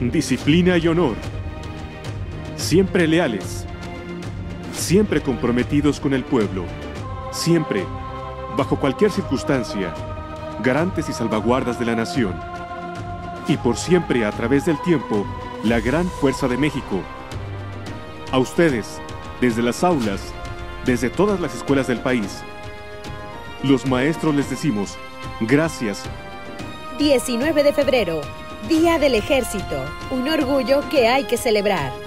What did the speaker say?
disciplina y honor. Siempre leales, siempre comprometidos con el pueblo, siempre, bajo cualquier circunstancia, garantes y salvaguardas de la nación. Y por siempre, a través del tiempo, la gran fuerza de México. A ustedes, desde las aulas, desde todas las escuelas del país, los maestros les decimos, gracias. 19 de febrero, Día del Ejército, un orgullo que hay que celebrar.